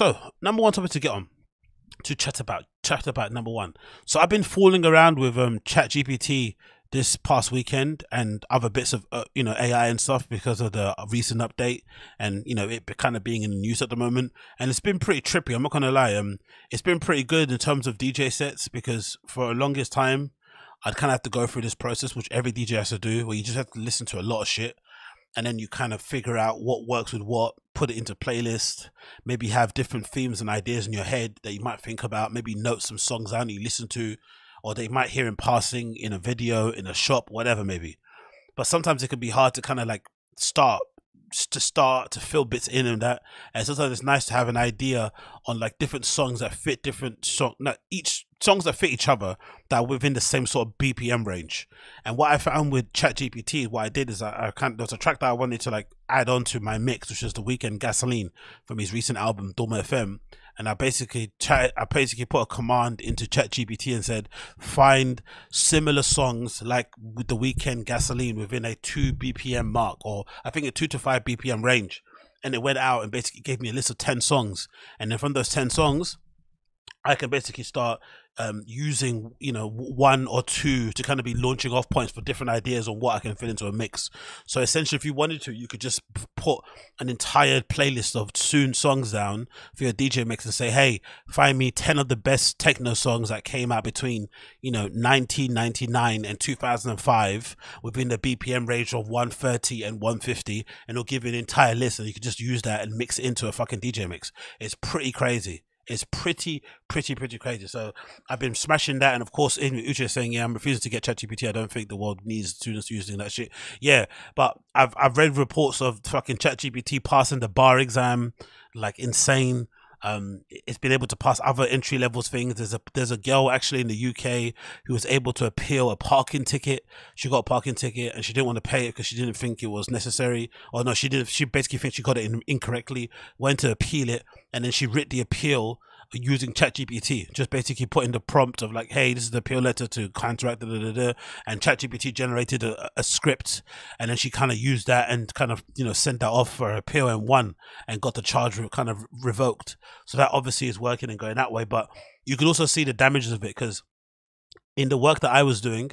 So, number one topic to get on to chat about chat about number one. So I've been fooling around with um Chat GPT this past weekend and other bits of uh, you know AI and stuff because of the recent update and you know it kind of being in the news at the moment and it's been pretty trippy I'm not gonna lie um it's been pretty good in terms of DJ sets because for a longest time I'd kind of have to go through this process which every DJ has to do where you just have to listen to a lot of shit and then you kind of figure out what works with what, put it into playlist, maybe have different themes and ideas in your head that you might think about, maybe note some songs down you listen to, or they might hear in passing in a video, in a shop, whatever maybe. But sometimes it can be hard to kind of like start to start to fill bits in and that. And sometimes it's nice to have an idea on like different songs that fit different song not each songs that fit each other that are within the same sort of bpm range. And what i found with chat gpt what i did is i, I kind of, a track that i wanted to like add on to my mix which is the Weeknd gasoline from his recent album Dawn FM and I basically chat, I basically put a command into ChatGPT and said find similar songs like with the Weeknd gasoline within a two BPM mark or I think a two to five BPM range, and it went out and basically gave me a list of ten songs, and then from those ten songs, I can basically start um, using you know one or two to kind of be launching off points for different ideas on what I can fit into a mix. So essentially, if you wanted to, you could just put an entire playlist of soon songs down for your DJ mix and say, "Hey, find me ten of the best techno songs that came out between you know 1999 and 2005 within the BPM range of 130 and 150," and it'll give you an entire list, and you can just use that and mix it into a fucking DJ mix. It's pretty crazy. It's pretty, pretty, pretty crazy. So I've been smashing that, and of course, in Uche saying, "Yeah, I'm refusing to get ChatGPT. I don't think the world needs students using that shit." Yeah, but I've I've read reports of fucking ChatGPT passing the bar exam, like insane. Um, it's been able to pass other entry levels things. There's a there's a girl actually in the UK who was able to appeal a parking ticket. She got a parking ticket and she didn't want to pay it because she didn't think it was necessary. Or no, she didn't. She basically thinks she got it in, incorrectly. Went to appeal it and then she writ the appeal using ChatGPT, just basically putting the prompt of like, "Hey, this is the appeal letter to counteract," da, da, da, and ChatGPT generated a, a script, and then she kind of used that and kind of you know sent that off for appeal and won and got the charge kind of revoked. So that obviously is working and going that way, but you can also see the damages of it because in the work that I was doing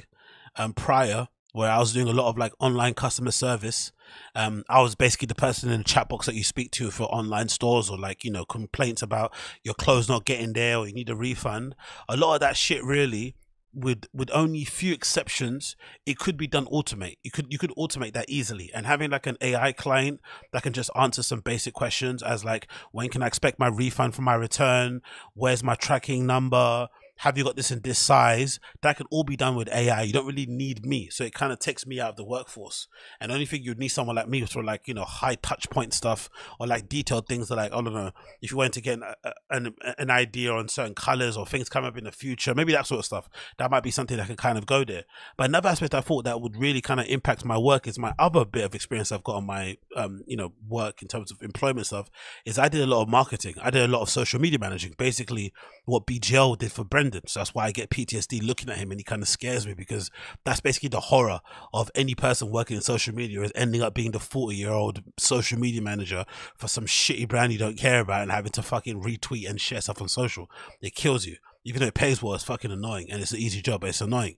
um, prior, where I was doing a lot of like online customer service. Um, I was basically the person in the chat box that you speak to for online stores or like, you know, complaints about your clothes not getting there or you need a refund. A lot of that shit really with with only few exceptions it could be done automate. You could you could automate that easily. And having like an ai client that can just answer some basic questions as like when can i expect my refund for my return? Where's my tracking number have you got this in this size? That can all be done with AI. You don't really need me. So it kind of takes me out of the workforce. And the only thing you'd need someone like me for like, you know, high touch point stuff or like detailed things that like, I don't know, if you wanted to get an, an, an idea on certain colors or things coming up in the future, maybe that sort of stuff, that might be something that can kind of go there. But another aspect I thought that would really kind of impact my work is my other bit of experience I've got on my, um, you know, work in terms of employment stuff is I did a lot of marketing. I did a lot of social media managing, basically what BGL did for Brendan So that's why I get PTSD looking at him and he kind of scares me because that's basically the horror of any person working in social media is ending up being the 40 year old social media manager for some shitty brand you don't care about and having to fucking retweet and share stuff on social. It kills you. Even though it pays well, it's fucking annoying and it's an easy job, but it's annoying.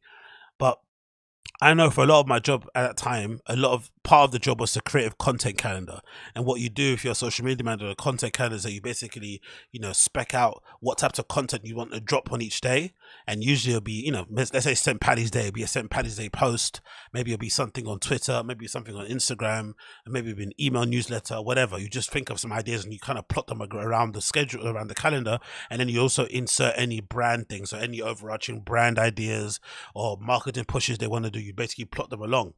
But I know for a lot of my job at that time, a lot of part of the job was to create a content calendar. And what you do if you're a social media manager, a content calendar is that you basically, you know, spec out what types of content you want to drop on each day. And usually it'll be, you know, let's say St. Paddy's Day, it'll be a St. Paddy's Day post. Maybe it'll be something on Twitter, maybe something on Instagram, maybe it'll be an email newsletter, whatever. You just think of some ideas and you kind of plot them around the schedule, around the calendar. And then you also insert any brand things, so any overarching brand ideas or marketing pushes they want to do you basically plot them along.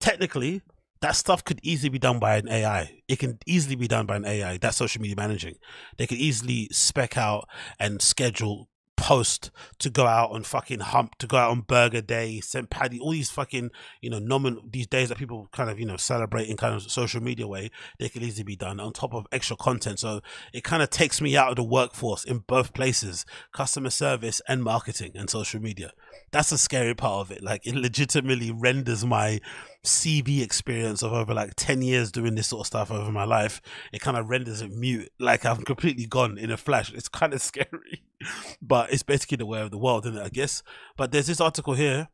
Technically, that stuff could easily be done by an AI. It can easily be done by an AI. That's social media managing. They could easily spec out and schedule post to go out on fucking hump to go out on burger day st paddy all these fucking you know nominal these days that people kind of you know celebrate in kind of social media way they can easily be done on top of extra content so it kind of takes me out of the workforce in both places customer service and marketing and social media that's the scary part of it like it legitimately renders my CV experience of over like 10 years doing this sort of stuff over my life, it kind of renders it mute. Like I'm completely gone in a flash. It's kind of scary, but it's basically the way of the world, isn't it? I guess. But there's this article here,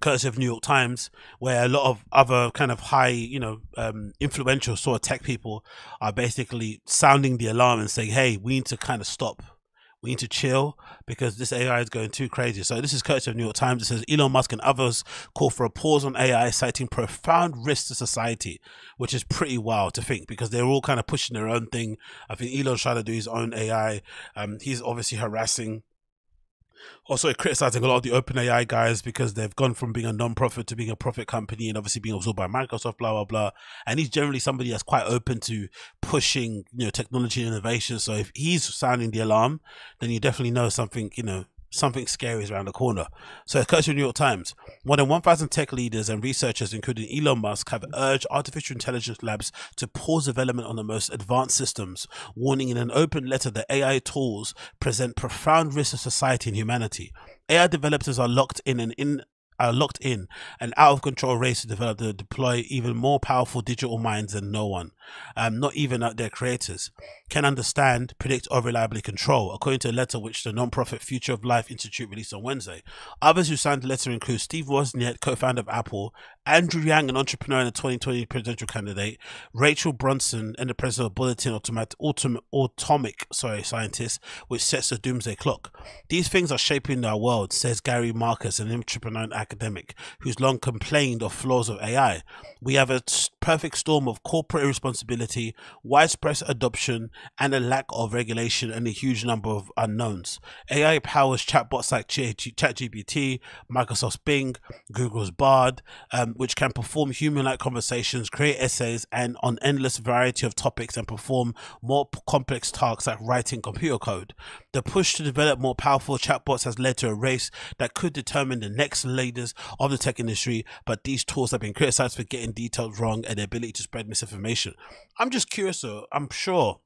courtesy of New York Times, where a lot of other kind of high, you know, um, influential sort of tech people are basically sounding the alarm and saying, hey, we need to kind of stop we need to chill because this AI is going too crazy. So this is courtesy of New York Times. It says Elon Musk and others call for a pause on AI, citing profound risks to society, which is pretty wild to think because they're all kind of pushing their own thing. I think Elon's trying to do his own AI. Um, he's obviously harassing also criticizing a lot of the OpenAI guys because they've gone from being a non-profit to being a profit company and obviously being absorbed by Microsoft, blah blah blah. And he's generally somebody that's quite open to pushing, you know, technology innovation. So if he's sounding the alarm, then you definitely know something, you know, something scary is around the corner. So, according to the New York Times, more than 1,000 tech leaders and researchers, including Elon Musk, have urged artificial intelligence labs to pause development on the most advanced systems, warning in an open letter that AI tools present profound risks to society and humanity. AI developers are locked in an in are locked in an out of control race to develop to deploy even more powerful digital minds than no one, um, not even their creators, can understand, predict, or reliably control, according to a letter which the non-profit Future of Life Institute released on Wednesday. Others who signed the letter include Steve Wozniak, co-founder of Apple, Andrew Yang, an entrepreneur and a 2020 presidential candidate, Rachel Bronson, and the president of Bulletin Automat- Autom- Atomic sorry, scientist, which sets the doomsday clock. These things are shaping our world, says Gary Marcus, an entrepreneur and academic who's long complained of flaws of AI. We have a perfect storm of corporate irresponsibility, widespread adoption, and a lack of regulation and a huge number of unknowns. AI powers chatbots like ChatGPT, Microsoft's Bing, Google's Bard, um, which can perform human-like conversations, create essays, and on endless variety of topics, and perform more complex tasks like writing computer code. The push to develop more powerful chatbots has led to a race that could determine the next leaders of the tech industry, but these tools have been criticized for getting details wrong and the ability to spread misinformation. I'm just curious, though, I'm sure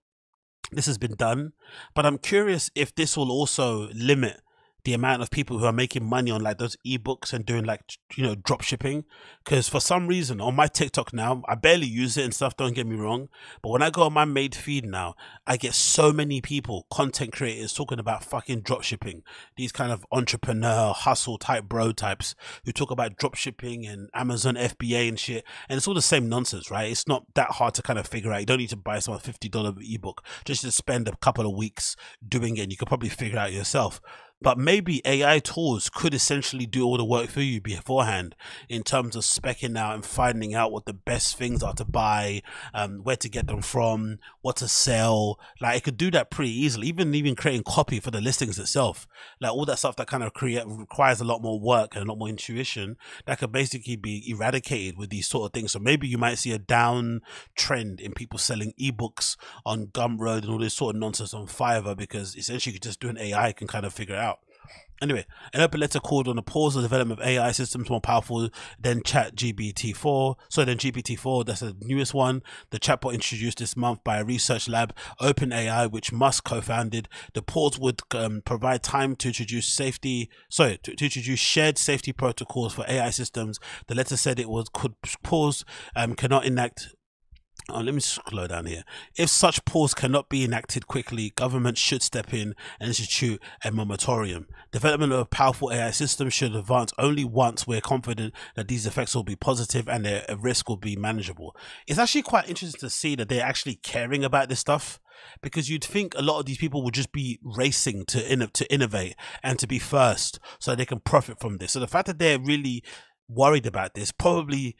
this has been done, but I'm curious if this will also limit the amount of people who are making money on like those ebooks and doing like you know drop shipping. Because for some reason on my tiktok now i barely use it and stuff don't get me wrong. But when i go on my made feed now i get so many people content creators talking about fucking drop shipping. These kind of entrepreneur hustle type bro types who talk about drop shipping and amazon fba and shit. And it's all the same nonsense right? It's not that hard to kind of figure out. You don't need to buy some $50 ebook just to spend a couple of weeks doing it. And you could probably figure it out yourself but maybe AI tools could essentially do all the work for you beforehand in terms of specking out and finding out what the best things are to buy, um, where to get them from, what to sell. Like it could do that pretty easily, even even creating copy for the listings itself. Like all that stuff that kind of create requires a lot more work and a lot more intuition that could basically be eradicated with these sort of things. So maybe you might see a down trend in people selling ebooks on Gumroad and all this sort of nonsense on Fiverr because essentially you could just do an AI can kind of figure it out. Anyway, an open letter called on the pause of the development of AI systems more powerful than Chat GPT-4. So then GPT-4, that's the newest one. The chatbot introduced this month by a research lab, OpenAI, which Musk co-founded. The pause would um, provide time to introduce safety, sorry, to, to, introduce shared safety protocols for AI systems. The letter said it was could pause, um, cannot enact Oh, let me slow down here. If such pause cannot be enacted quickly, government should step in and institute a moratorium. Development of powerful AI systems should advance only once we're confident that these effects will be positive and their risk will be manageable. It's actually quite interesting to see that they're actually caring about this stuff because you'd think a lot of these people would just be racing to in- to innovate and to be first so they can profit from this. So the fact that they're really worried about this probably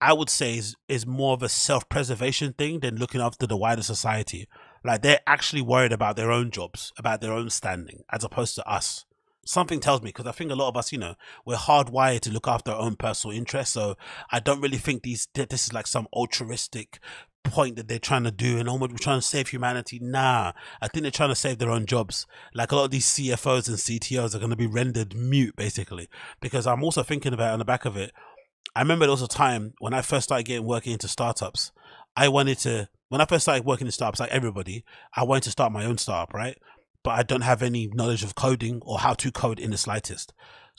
I would say is is more of a self preservation thing than looking after the wider society. Like they're actually worried about their own jobs, about their own standing, as opposed to us. Something tells me because I think a lot of us, you know, we're hardwired to look after our own personal interests. So I don't really think these this is like some altruistic point that they're trying to do and oh we're trying to save humanity nah i think they're trying to save their own jobs like a lot of these cfos and ctos are going to be rendered mute basically because i'm also thinking about on the back of it i remember there was a time when i first started getting working into startups i wanted to when i first started working in startups like everybody i wanted to start my own startup right but i don't have any knowledge of coding or how to code in the slightest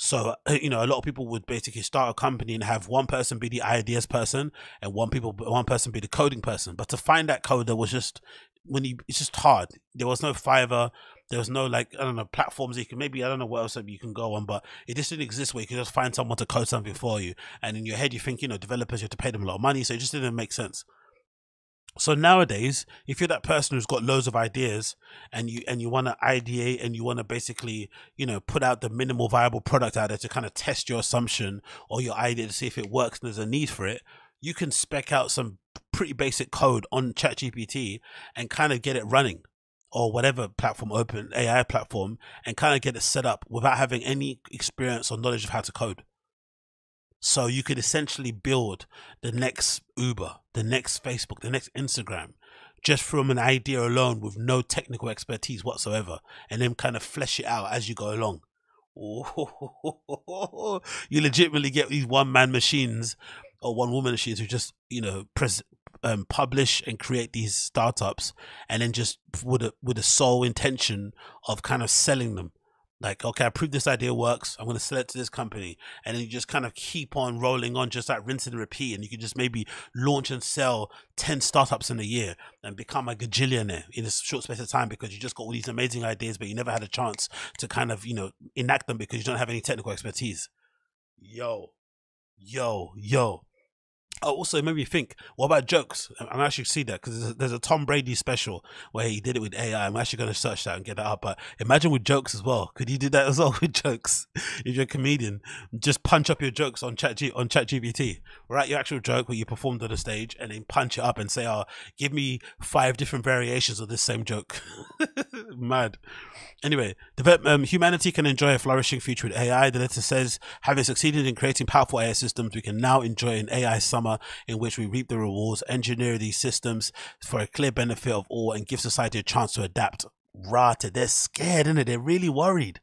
so uh, you know, a lot of people would basically start a company and have one person be the ideas person and one people one person be the coding person. But to find that coder was just when you it's just hard. There was no Fiverr. There was no like I don't know platforms you can maybe I don't know what else you can go on, but it just didn't exist where you could just find someone to code something for you. And in your head you think you know developers you have to pay them a lot of money, so it just didn't make sense. So nowadays, if you're that person who's got loads of ideas and you and you want to ideate and you want to basically, you know, put out the minimal viable product out there to kind of test your assumption or your idea to see if it works and there's a need for it, you can spec out some pretty basic code on ChatGPT and kind of get it running or whatever platform, open AI platform, and kind of get it set up without having any experience or knowledge of how to code. So you could essentially build the next Uber, the next Facebook, the next Instagram, just from an idea alone with no technical expertise whatsoever, and then kind of flesh it out as you go along. you legitimately get these one man machines or one woman machines who just, you know, pres- um, publish and create these startups and then just with a, with the sole intention of kind of selling them. Like okay i proved this idea works. I'm going to sell it to this company. And then you just kind of keep on rolling on just like rinse and repeat. And you can just maybe launch and sell 10 startups in a year and become a gajillionaire in a short space of time because you just got all these amazing ideas but you never had a chance to kind of you know enact them because you don't have any technical expertise. Yo yo yo also it made me think. What about jokes? I'm actually see that because there's, there's, a Tom Brady special where he did it with AI. I'm actually going to search that and get that up. But imagine with jokes as well. Could you do that as well with jokes? If you're a comedian, just punch up your jokes on Chat G- on Chat GPT. Write your actual joke where you performed on the stage, and then punch it up and say, "Oh, give me five different variations of this same joke." Mad. Anyway, um, humanity can enjoy a flourishing future with AI. The letter says, having succeeded in creating powerful AI systems, we can now enjoy an AI summer in which we reap the rewards, engineer these systems for a clear benefit of all, and give society a chance to adapt. Rata, they're scared, innit? They're really worried.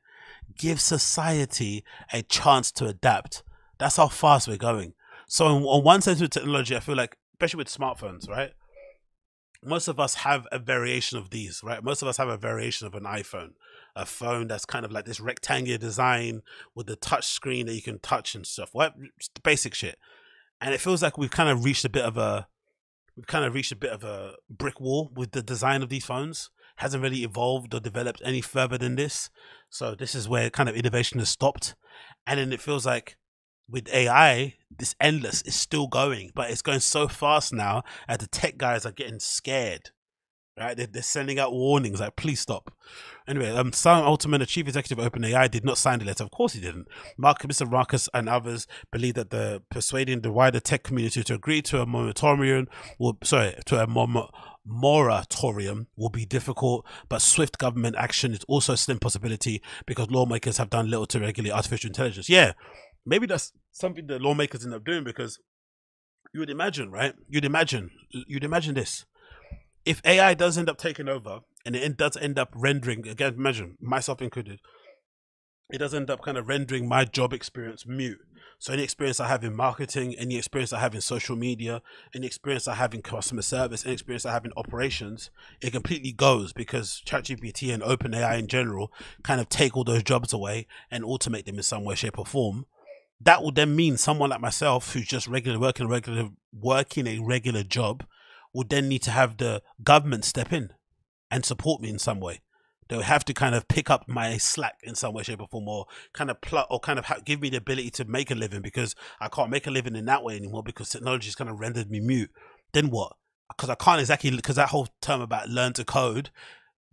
Give society a chance to adapt. That's how fast we're going. So, on one sense with technology, I feel like, especially with smartphones, right? most of us have a variation of these, right? Most of us have a variation of an iPhone a phone that's kind of like this rectangular design with the touch screen that you can touch and stuff. What basic shit. And it feels like we've kind of reached a bit of a we've kind of reached a bit of a brick wall with the design of these phones. Hasn't really evolved or developed any further than this. So this is where kind of innovation has stopped. And then it feels like with AI, this endless is still going, but it's going so fast now that the tech guys are getting scared right? They're, they're, sending out warnings like, please stop. Anyway, um, Sam Altman, the chief executive of OpenAI, did not sign the letter. Of course, he didn't. Mark, Mr. Marcus, and others believe that the persuading the wider tech community to agree to a moratorium will, sorry, to a moratorium will be difficult, but swift government action is also a slim possibility because lawmakers have done little to regulate artificial intelligence. Yeah, maybe that's something that lawmakers end up doing because you would imagine, right? You'd imagine, you'd imagine this if AI does end up taking over and it does end up rendering, again, imagine myself included, it does end up kind of rendering my job experience mute. So any experience I have in marketing, any experience I have in social media, any experience I have in customer service, any experience I have in operations, it completely goes because ChatGPT and OpenAI in general kind of take all those jobs away and automate them in some way, shape, or form. That would then mean someone like myself who's just regular working regular working a regular job would then need to have the government step in and support me in some way. They would have to kind of pick up my slack in some way, shape, or form, or kind of plot, or kind of ha- give me the ability to make a living because I can't make a living in that way anymore because technology has kind of rendered me mute. Then what? Because I can't exactly because that whole term about learn to code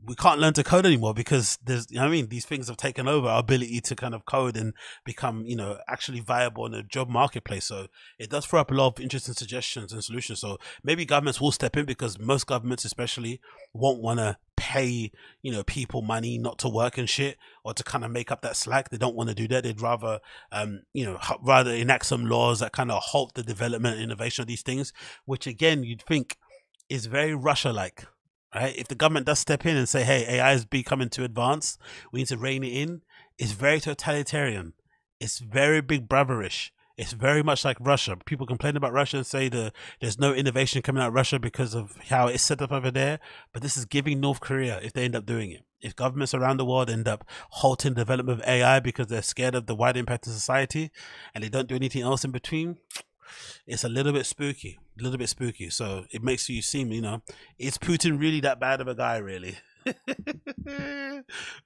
we can't learn to code anymore because there's you know I mean? These things have taken over our ability to kind of code and become you know actually viable in the job marketplace. So it does throw up a lot of interesting suggestions and solutions. So maybe governments will step in because most governments especially won't want to pay you know people money not to work and shit or to kind of make up that slack. They don't want to do that. They'd rather um you know rather enact some laws that kind of halt the development and innovation of these things which again you'd think is very Russia like. Right? If the government does step in and say, "Hey, AI is becoming too advanced. We need to rein it in," it's very totalitarian. It's very big brotherish. It's very much like Russia. People complain about Russia and say the there's no innovation coming out of Russia because of how it's set up over there. But this is giving North Korea if they end up doing it. If governments around the world end up halting development of AI because they're scared of the wide impact of society and they don't do anything else in between, it's a little bit spooky. A little bit spooky. So it makes you seem, you know, is Putin really that bad of a guy, really? uh,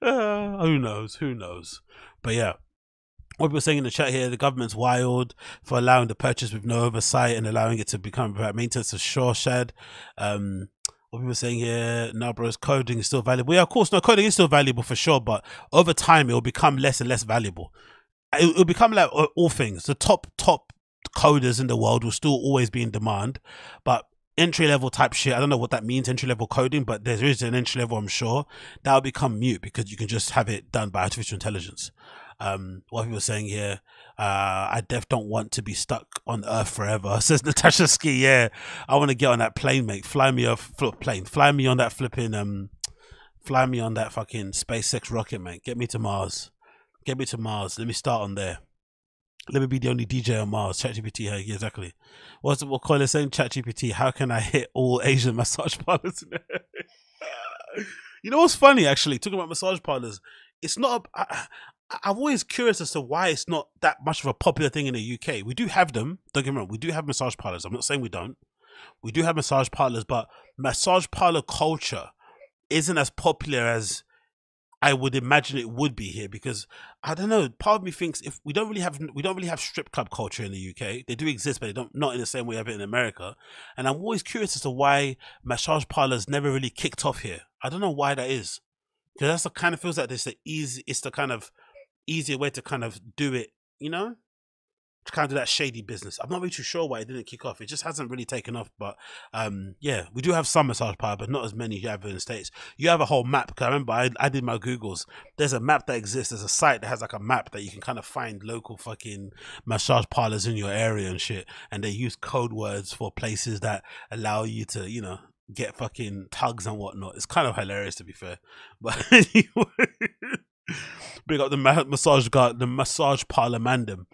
who knows? Who knows? But yeah, what people saying in the chat here, the government's wild for allowing the purchase with no oversight and allowing it to become about maintenance of shore shed. Um, what people saying here, now bros, coding is still valuable. Yeah, of course, no, coding is still valuable for sure, but over time it will become less and less valuable. It will become like all things. The top, top coders in the world will still always be in demand, but entry level type shit. I don't know what that means, entry level coding, but there is an entry level, I'm sure, that will become mute because you can just have it done by artificial intelligence. Um, what people are saying here, uh, I def don't want to be stuck on Earth forever. Says Natasha Ski. Yeah, I want to get on that plane, mate. Fly me off plane. Fly me on that flipping um, fly me on that fucking SpaceX rocket, mate. Get me to Mars. Get me to Mars. Let me start on there. Let me be the only DJ on Mars. ChatGPT, hey, exactly. What's what it saying? ChatGPT, how can I hit all Asian massage parlors? you know what's funny actually? Talking about massage parlors, it's not. A, I, I'm always curious as to why it's not that much of a popular thing in the UK. We do have them. Don't get me wrong. We do have massage parlors. I'm not saying we don't. We do have massage parlors, but massage parlor culture isn't as popular as I would imagine it would be here because I don't know. Part of me thinks if we don't really have we don't really have strip club culture in the UK. They do exist, but they don't not in the same way of it in America. And I'm always curious as to why massage parlors never really kicked off here. I don't know why that is because that's the kind of feels like it's the easy. It's the kind of easier way to kind of do it, you know? Kind of do that shady business. I'm not really too sure why it didn't kick off. It just hasn't really taken off. But um, yeah, we do have some massage parlor, but not as many you have in the States. You have a whole map. Cause I remember I, I did my Googles. There's a map that exists. There's a site that has like a map that you can kind of find local fucking massage parlors in your area and shit. And they use code words for places that allow you to, you know, get fucking tugs and whatnot. It's kind of hilarious to be fair. But anyway. Big up the massage guy, the massage parlor mandem.